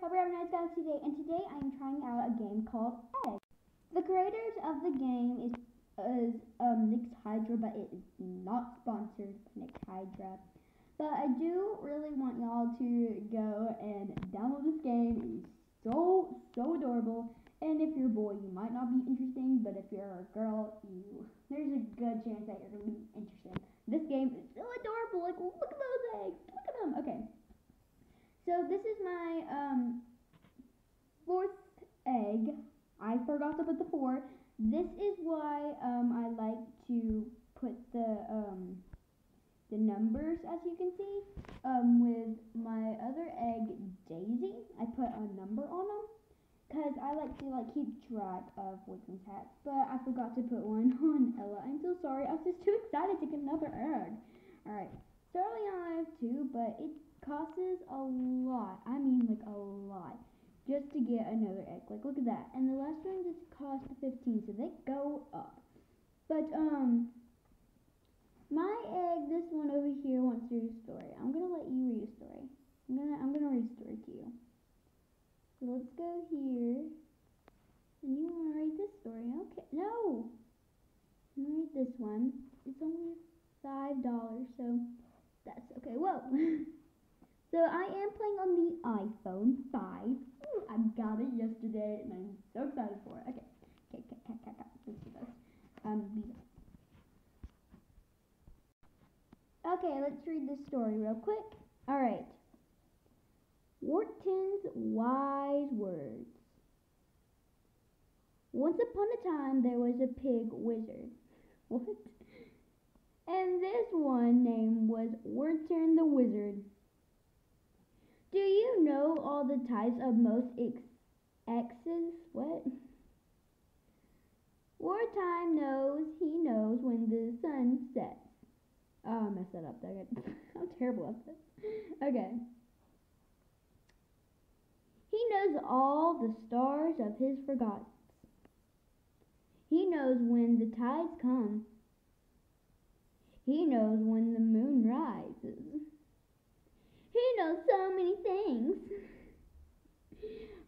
Hope you're having a nice day today. And today I am trying out a game called Egg. The creators of the game is is um, Nix Hydra, but it is not sponsored by Nix Hydra. But I do really want y'all to go and download this game. It's so so adorable. And if you're a boy, you might not be interesting, but if you're a girl, you there's a good chance that you're gonna be interested. This game is so adorable. Like look at those eggs. Look at them. Okay. So this is my um, fourth egg. I forgot to put the four. This is why um, I like to put the um, the numbers, as you can see. Um, with my other egg, Daisy, I put a number on them because I like to like keep track of Wickham's hats. But I forgot to put one on Ella. I'm so sorry. I was just too excited to get another egg. All right. So early on, I have two, but it costs a lot. I mean, like a lot. Just to get another egg. Like, look at that. And the last one just cost 15, so they go up. But, um, my egg, this one over here, wants to read a story. I'm gonna let you read a story. I'm gonna, I'm gonna read a story to you. So let's go here. And you wanna read this story? Okay. No! I'm gonna read this one. It's only five dollars, so that's okay. Whoa! So I am playing on the iPhone 5. Ooh, I got it yesterday and I'm so excited for it. Okay, okay, okay, okay, okay. let's do this. Um, Okay, let's read this story real quick. Alright. Wharton's Wise Words. Once upon a time there was a pig wizard. What? And this one name was Wharton the Wizard. Do you know all the types of most ex- X's? What? Wartime knows he knows when the sun sets. Oh, I messed that up. I'm terrible at this. Okay. He knows all the stars of his forgotten. He knows when the tides come. He knows when the moon rises. So many things.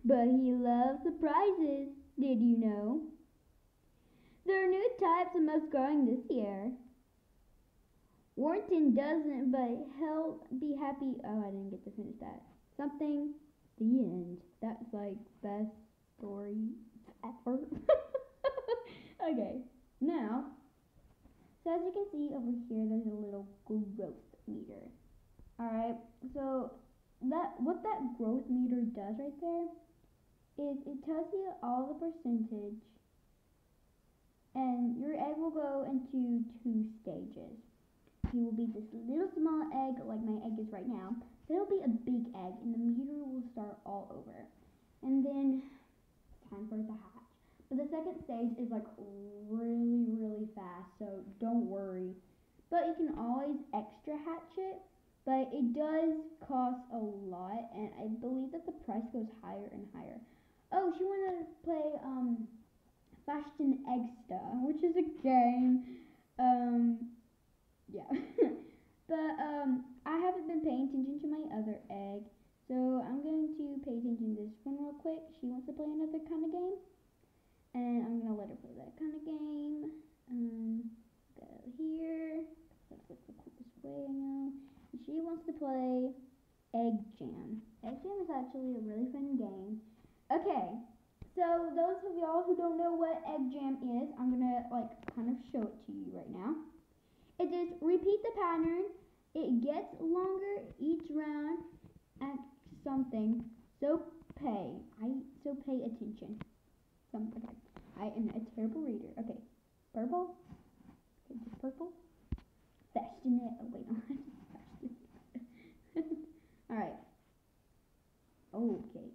But he loves surprises, did you know? There are new types of moss growing this year. Warrington doesn't, but he'll be happy. Oh, I didn't get to finish that. Something, the end. That's like best story ever. okay, now, so as you can see over here, there's a little growth meter. Alright, so that what that growth meter does right there is it tells you all the percentage and your egg will go into two stages. He will be this little small egg like my egg is right now. Then it'll be a big egg and the meter will start all over. And then time for to hatch. But the second stage is like really, really fast, so don't worry. But you can always extra hatch it but it does cost a lot, and I believe that the price goes higher and higher. Oh, she wanted to play um, Fashion Eggsta, which is a game. Um, yeah. but um, I haven't been paying attention to my other egg, so I'm going to pay attention to this one real quick. She wants to play another kind of game, and I'm gonna let her play that kind of game. Um, go here. That's like the quickest way I know she to play Egg Jam. Egg Jam is actually a really fun game. Okay, so those of y'all who don't know what Egg Jam is, I'm gonna like kind of show it to you right now. It is just repeat the pattern. It gets longer each round at something. So pay. I so pay attention. Some okay. I am a terrible reader. Okay, purple. Okay, just purple. Fashion it. Oh wait, no. Alright. Okay.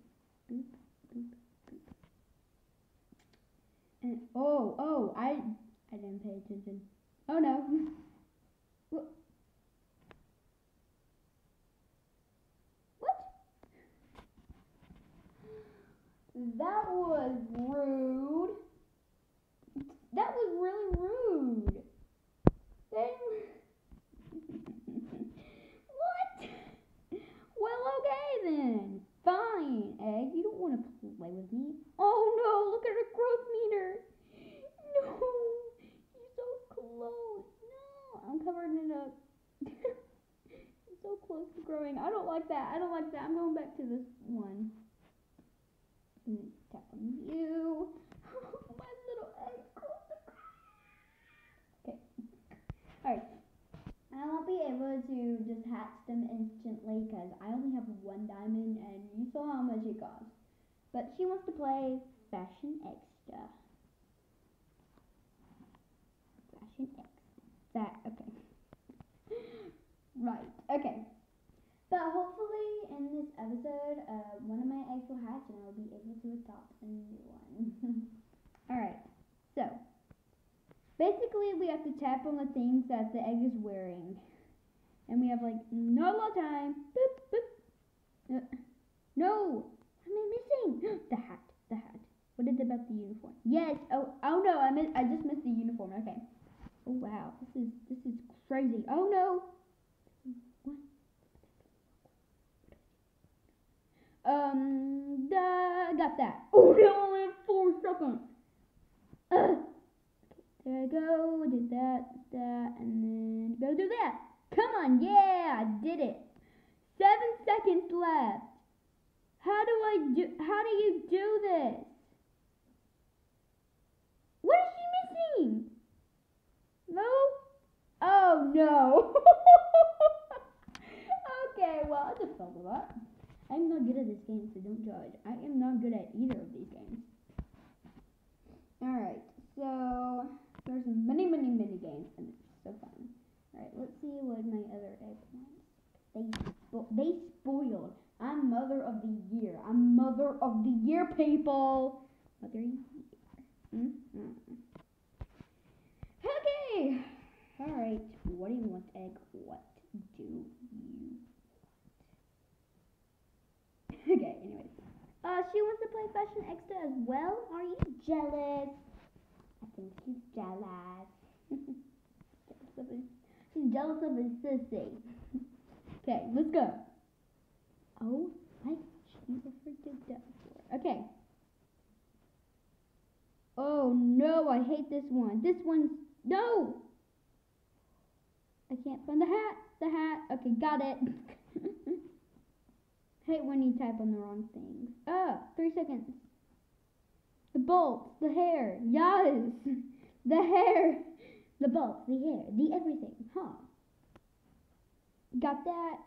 Boop, boop, boop. And oh, oh, I I didn't pay attention. Oh no. what? That was rude. That was really rude. Then what? Well, okay then. Fine, Egg. You don't want to play with me? Oh no, look at her growth meter. No, she's so close. No, I'm covering it up. she's so close to growing. I don't like that. I don't like that. I'm going back to this one. And tap on you. My little to Okay. Alright. I won't be able to just hatch them instantly because I only have one diamond and you saw how much it costs. But she wants to play Fashion Extra. Fashion X. That, okay. right, okay. But hopefully in this episode, uh, one of my eggs will hatch and I'll be able to adopt a new one. Alright, so basically we have to tap on the things that the egg is wearing. And we have like lot of time. Boop, boop. Uh, no! What am I missing? the hat. The hat. What is it about the uniform? Yes. Oh, oh no! I miss, I just missed the uniform. Okay. Oh wow. This is this is crazy. Oh no. Um. Got that. Oh no! Only have four seconds. I go, did that, that, and then go do that. Come on, yeah, I did it. Seven seconds left. How do I do, how do you do this? What is she missing? No? Oh no. okay, well, I just felt a lot. I'm not good at this game, so don't judge. I am not good at either of these games. Alright, so there's many, many, many games, and it's so fun. Alright, let's see what my other egg wants. They, spo- they spoiled. I'm mother of the year. I'm mother of the year, people. Mother year. Mm-hmm. Okay. Alright, what do you want, egg? What do you want? okay, anyways. Uh, she wants to play Fashion Extra as well. Are you jealous? She's jealous. she's jealous of his sissy. okay, let's go. Oh my you freaking for Okay. Oh no, I hate this one. This one's no. I can't find the hat. The hat. Okay, got it. hate when you type on the wrong things. Ah, three seconds. Bolts, the hair, yes, the hair, the bolts, the hair, the everything, huh? Got that?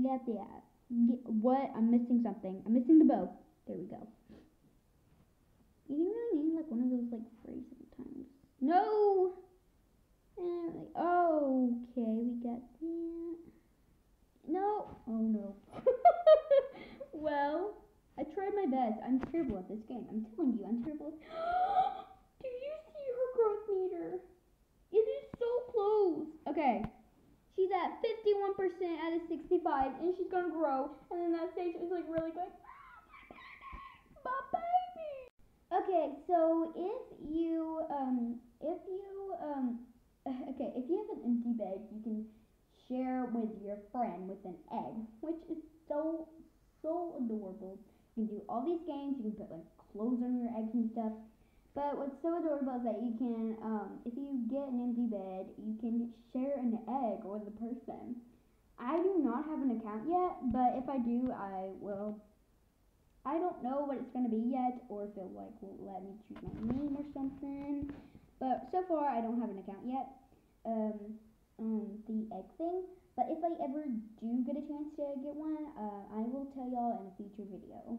Got that. Get, what? I'm missing something. I'm missing the bow. There we go. You really need like one of those like phrases times. No. And like, oh, okay, we got that. No. Oh no. well. Best. I'm terrible at this game. I'm telling you, I'm terrible. Do you see her growth meter? It is so close. Okay. She's at 51% out of 65, and she's gonna grow. And then that stage is like really good. My baby. Okay, so if you um if you um okay if you have an empty bed, you can share with your friend with an egg, which is so so adorable. You can do all these games. You can put like clothes on your eggs and stuff. But what's so adorable is that you can, um, if you get an empty bed, you can share an egg with a person. I do not have an account yet, but if I do, I will. I don't know what it's gonna be yet, or if it like will let me choose my name or something. But so far, I don't have an account yet. Um, um, the egg thing. But if I ever do get a chance to get one, uh, I will tell y'all in a future video.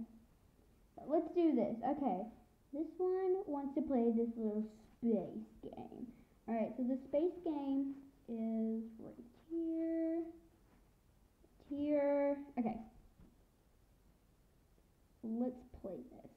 But let's do this. Okay, this one wants to play this little space game. Alright, so the space game is right here. Here. Okay. Let's play this.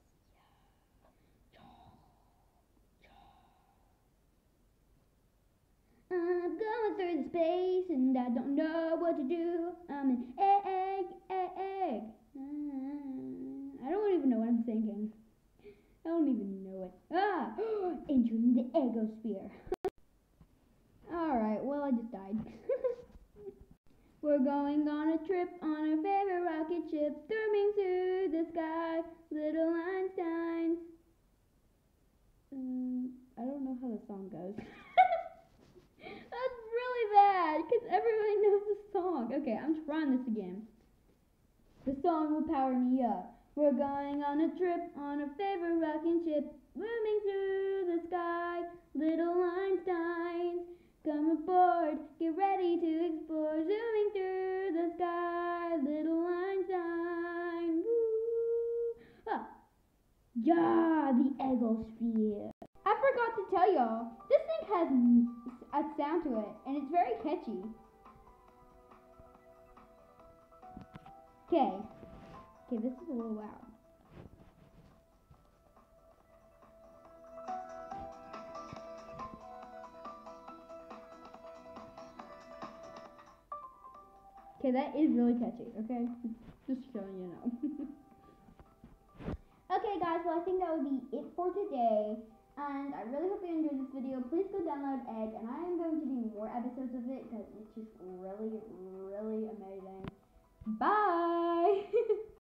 I'm going through the space and I don't know what to do. I'm an egg, egg, egg. Uh, I don't even know what I'm thinking. I don't even know it. Ah! Entering the Eggosphere. Alright, well, I just died. We're going on a trip on our favorite rocket ship, zooming through the sky, little Einsteins. Um, I don't know how the song goes. Bad because everybody knows the song. Okay, I'm trying this again. The song will power me up. We're going on a trip on our favorite rocking ship, moving through the sky, little Einsteins. Come aboard, get ready to explore, zooming through the sky, little Einstein. Woo! Ah. Yeah, the Eggosphere. I forgot to tell y'all, this thing has a sound to it, and it's very catchy. Okay. Okay, this is a little loud. Okay, that is really catchy, okay? Just showing you know. okay guys, well I think that would be it for today. And I really hope you enjoyed this video. Please go download Egg, and I am going to do more episodes of it because it's just really, really amazing. Bye!